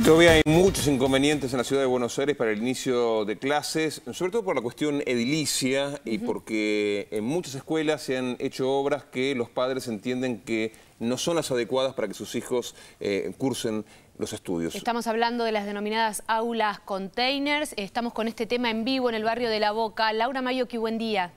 Todavía hay muchos inconvenientes en la ciudad de Buenos Aires para el inicio de clases, sobre todo por la cuestión edilicia y porque en muchas escuelas se han hecho obras que los padres entienden que no son las adecuadas para que sus hijos eh, cursen los estudios. Estamos hablando de las denominadas aulas containers, estamos con este tema en vivo en el barrio de La Boca. Laura Mayoki, buen día.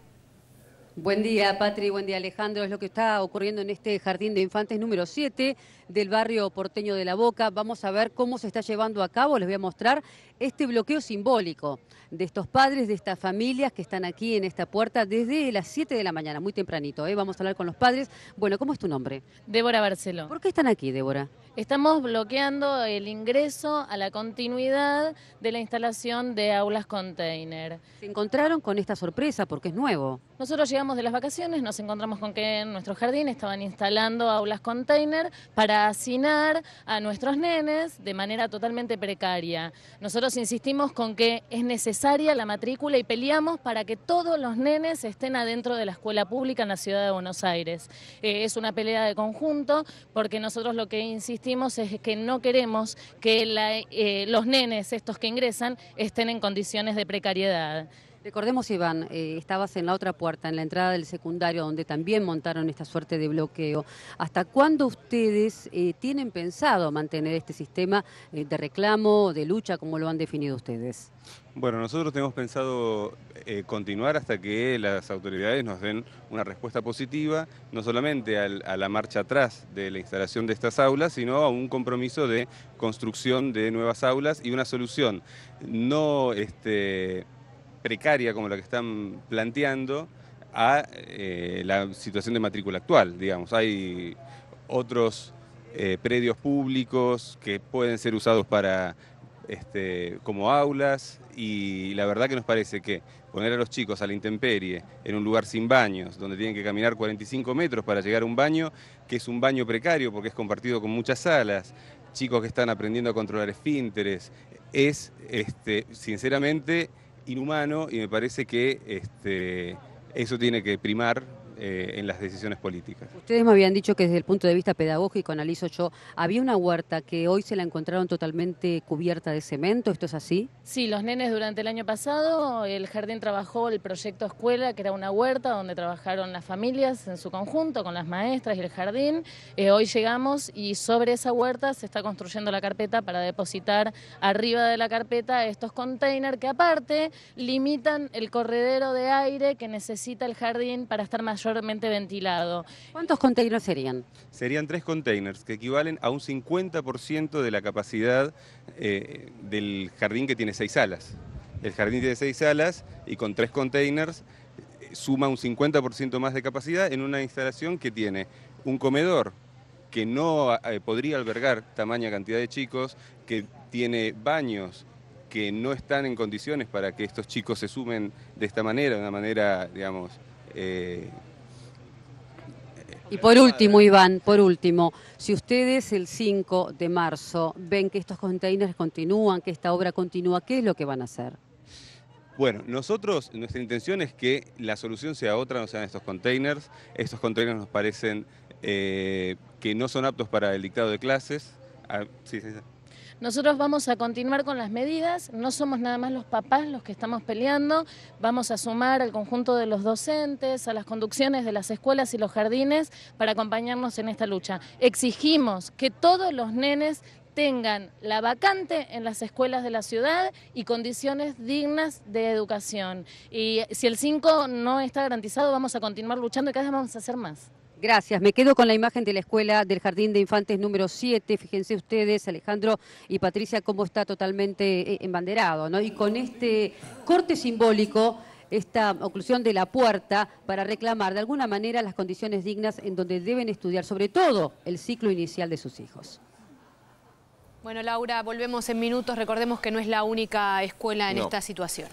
Buen día, Patri, buen día, Alejandro. Es lo que está ocurriendo en este jardín de infantes número 7 del barrio porteño de La Boca. Vamos a ver cómo se está llevando a cabo, les voy a mostrar este bloqueo simbólico de estos padres, de estas familias que están aquí en esta puerta desde las 7 de la mañana, muy tempranito. ¿eh? Vamos a hablar con los padres. Bueno, ¿cómo es tu nombre? Débora Barceló. ¿Por qué están aquí, Débora? Estamos bloqueando el ingreso a la continuidad de la instalación de aulas container. ¿Se encontraron con esta sorpresa porque es nuevo? Nosotros llegamos de las vacaciones, nos encontramos con que en nuestro jardín estaban instalando aulas container para hacinar a nuestros nenes de manera totalmente precaria. Nosotros insistimos con que es necesaria la matrícula y peleamos para que todos los nenes estén adentro de la escuela pública en la ciudad de Buenos Aires. Eh, es una pelea de conjunto porque nosotros lo que insistimos es que no queremos que eh, los nenes, estos que ingresan, estén en condiciones de precariedad. Recordemos, Iván, eh, estabas en la otra puerta, en la entrada del secundario, donde también montaron esta suerte de bloqueo. ¿Hasta cuándo ustedes eh, tienen pensado mantener este sistema eh, de reclamo, de lucha, como lo han definido ustedes? Bueno, nosotros tenemos pensado continuar hasta que las autoridades nos den una respuesta positiva, no solamente a la marcha atrás de la instalación de estas aulas, sino a un compromiso de construcción de nuevas aulas y una solución no este, precaria como la que están planteando a eh, la situación de matrícula actual, digamos. Hay otros eh, predios públicos que pueden ser usados para este, como aulas y la verdad que nos parece que poner a los chicos a la intemperie en un lugar sin baños, donde tienen que caminar 45 metros para llegar a un baño, que es un baño precario porque es compartido con muchas salas, chicos que están aprendiendo a controlar esfínteres, es este, sinceramente inhumano y me parece que este, eso tiene que primar eh, en las decisiones políticas. Ustedes me habían dicho que desde el punto de vista pedagógico, analizo yo, había una huerta que hoy se la encontraron totalmente cubierta de cemento, ¿esto es así? Sí, los nenes durante el año pasado, el jardín trabajó el proyecto escuela, que era una huerta donde trabajaron las familias en su conjunto, con las maestras y el jardín. Eh, hoy llegamos y sobre esa huerta se está construyendo la carpeta para depositar arriba de la carpeta estos containers que aparte limitan el corredero de aire que necesita el jardín para estar más mayormente ventilado. ¿Cuántos containers serían? Serían tres containers, que equivalen a un 50% de la capacidad eh, del jardín que tiene seis salas. El jardín tiene seis salas y con tres containers eh, suma un 50% más de capacidad en una instalación que tiene un comedor que no eh, podría albergar tamaña cantidad de chicos, que tiene baños que no están en condiciones para que estos chicos se sumen de esta manera, de una manera, digamos, y por último, Iván, por último, si ustedes el 5 de marzo ven que estos containers continúan, que esta obra continúa, ¿qué es lo que van a hacer? Bueno, nosotros, nuestra intención es que la solución sea otra, no sean estos containers. Estos containers nos parecen eh, que no son aptos para el dictado de clases. Ah, sí, sí, sí. Nosotros vamos a continuar con las medidas, no somos nada más los papás los que estamos peleando, vamos a sumar al conjunto de los docentes, a las conducciones de las escuelas y los jardines para acompañarnos en esta lucha. Exigimos que todos los nenes tengan la vacante en las escuelas de la ciudad y condiciones dignas de educación. Y si el 5 no está garantizado, vamos a continuar luchando y cada vez vamos a hacer más. Gracias. Me quedo con la imagen de la escuela del Jardín de Infantes número 7. Fíjense ustedes, Alejandro y Patricia, cómo está totalmente eh, embanderado, ¿no? Y con este corte simbólico esta oclusión de la puerta para reclamar de alguna manera las condiciones dignas en donde deben estudiar, sobre todo el ciclo inicial de sus hijos. Bueno, Laura, volvemos en minutos. Recordemos que no es la única escuela en esta situación.